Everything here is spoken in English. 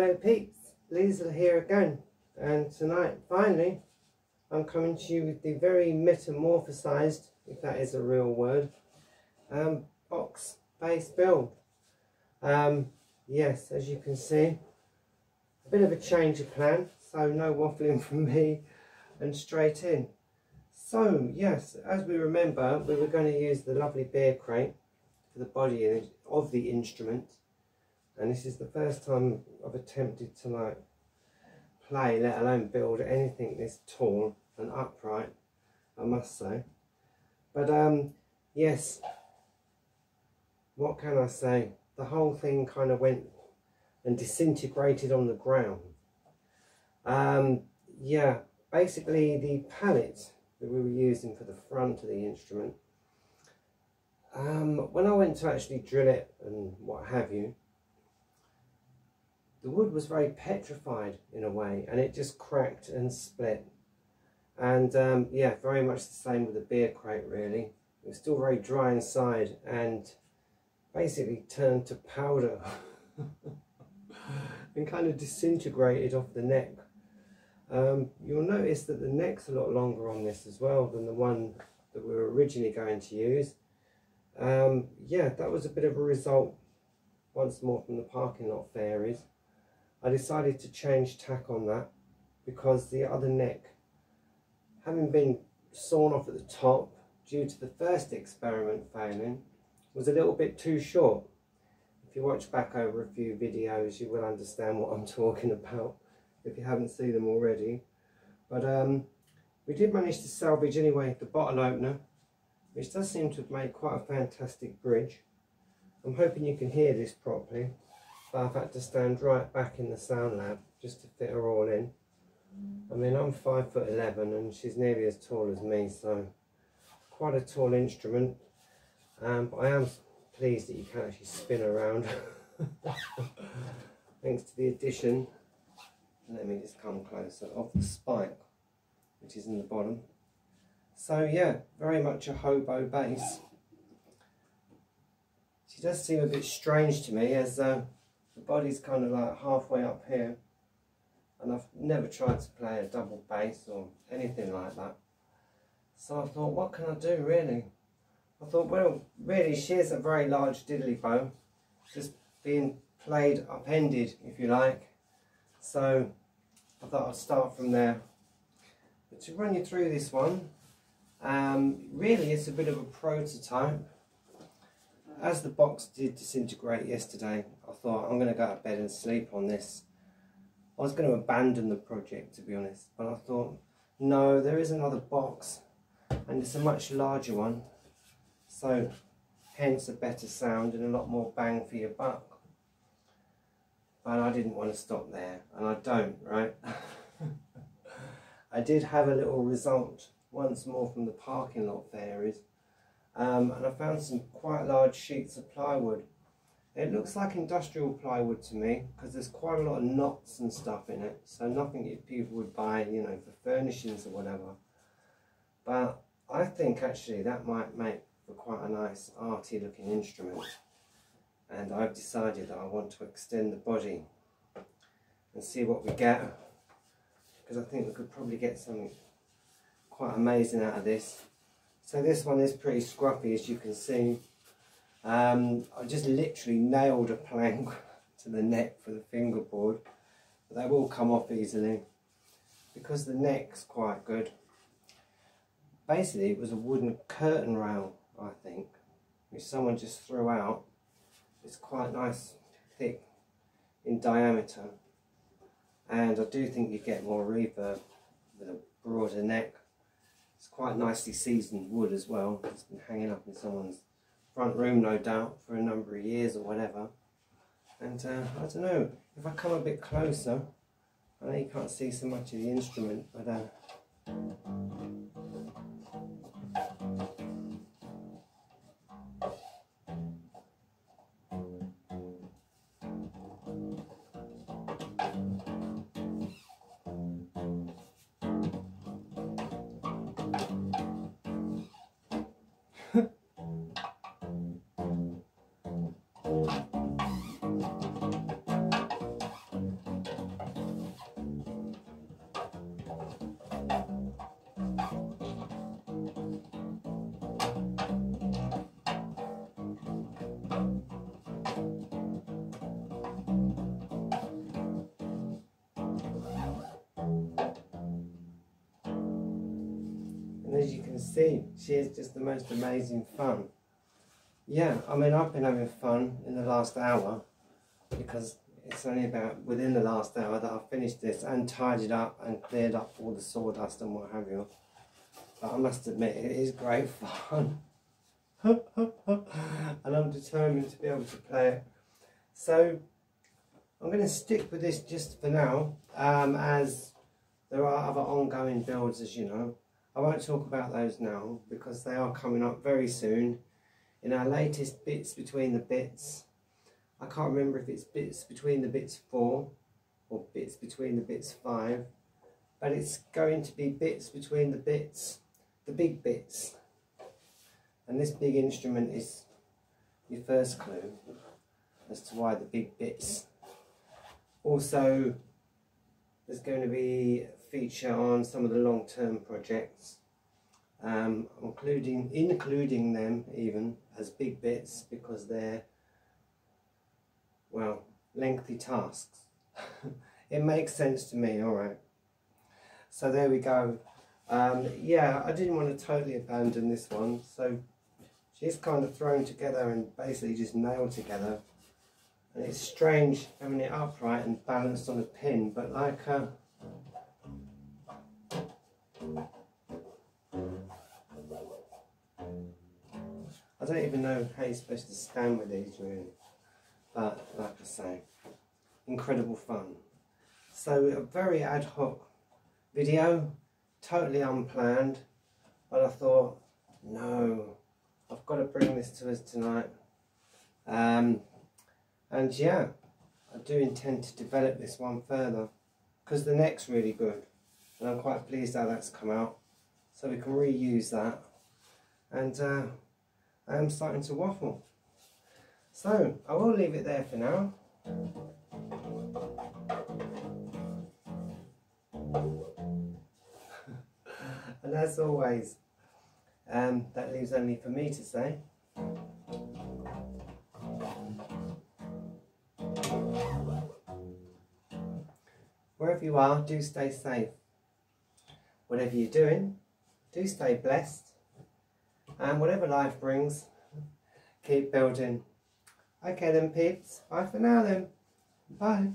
Hello peeps, Liesl here again and tonight finally I'm coming to you with the very metamorphosized, if that is a real word, um, box bass build. Um, yes, as you can see, a bit of a change of plan, so no waffling from me and straight in. So yes, as we remember, we were going to use the lovely beer crate for the body of the instrument and this is the first time I've attempted to like play let alone build anything this tall and upright I must say. But um yes what can I say? The whole thing kind of went and disintegrated on the ground. Um yeah basically the pallet that we were using for the front of the instrument um, when I went to actually drill it and what have you the wood was very petrified in a way and it just cracked and split. And um, yeah very much the same with the beer crate really. It was still very dry inside and basically turned to powder and kind of disintegrated off the neck. Um, you'll notice that the neck's a lot longer on this as well than the one that we were originally going to use. Um, yeah that was a bit of a result once more from the parking lot fairies I decided to change tack on that because the other neck, having been sawn off at the top due to the first experiment failing, was a little bit too short. If you watch back over a few videos, you will understand what I'm talking about if you haven't seen them already. But um, we did manage to salvage anyway the bottle opener, which does seem to have made quite a fantastic bridge. I'm hoping you can hear this properly but I've had to stand right back in the sound lab just to fit her all in. I mean, I'm five foot 11 and she's nearly as tall as me, so quite a tall instrument. Um, but I am pleased that you can actually spin around. Thanks to the addition, let me just come closer, of the spike, which is in the bottom. So yeah, very much a hobo bass. She does seem a bit strange to me as uh, the body's kind of like halfway up here and I've never tried to play a double bass or anything like that. So I thought what can I do really? I thought well really she is a very large diddly bow just being played upended if you like. So I thought I'd start from there. But to run you through this one um, really it's a bit of a prototype as the box did disintegrate yesterday, I thought I'm going to go to bed and sleep on this. I was going to abandon the project to be honest, but I thought, no, there is another box and it's a much larger one. So hence a better sound and a lot more bang for your buck. But I didn't want to stop there and I don't, right? I did have a little result once more from the parking lot fairies um, and I found some quite large sheets of plywood. It looks like industrial plywood to me because there's quite a lot of knots and stuff in it so nothing people would buy you know for furnishings or whatever. But I think actually that might make for quite a nice arty looking instrument. And I've decided that I want to extend the body and see what we get because I think we could probably get something quite amazing out of this so this one is pretty scruffy as you can see. Um, I just literally nailed a plank to the neck for the fingerboard. But they will come off easily because the neck's quite good. Basically it was a wooden curtain rail I think which someone just threw out. It's quite nice, thick in diameter and I do think you get more reverb with a broader neck it's quite nicely seasoned wood as well. It's been hanging up in someone's front room, no doubt, for a number of years or whatever. And uh, I don't know, if I come a bit closer, I know you can't see so much of the instrument, but uh, And as you can see, she is just the most amazing fun. Yeah, I mean, I've been having fun in the last hour because it's only about within the last hour that I've finished this and tidied up and cleared up all the sawdust and what have you. But I must admit, it is great fun. and I'm determined to be able to play it. So I'm going to stick with this just for now, um, as there are other ongoing builds, as you know. I won't talk about those now because they are coming up very soon. In our latest Bits Between the Bits, I can't remember if it's Bits Between the Bits 4 or Bits Between the Bits 5, but it's going to be Bits Between the Bits, the big bits. And this big instrument is your first clue as to why the big bits. Also, there's going to be feature on some of the long-term projects, um, including including them even as big bits because they're well lengthy tasks. it makes sense to me. All right. So there we go. Um, yeah, I didn't want to totally abandon this one, so she's kind of thrown together and basically just nailed together. And it's strange having it upright and balanced on a pin, but like uh, don't even know how you're supposed to stand with these really. But like I say, incredible fun. So a very ad hoc video, totally unplanned, but I thought, no, I've got to bring this to us tonight. Um, and yeah, I do intend to develop this one further because the neck's really good and I'm quite pleased how that's come out. So we can reuse that. And uh, I am starting to waffle. So I will leave it there for now. and as always, um, that leaves only for me to say. Wherever you are, do stay safe. Whatever you're doing, do stay blessed. And whatever life brings, keep building. Okay then peeps, bye for now then. Bye.